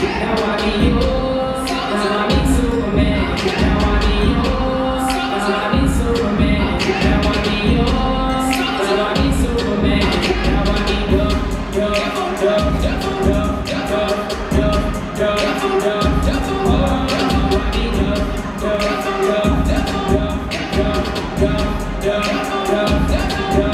Now I yeah, yeah.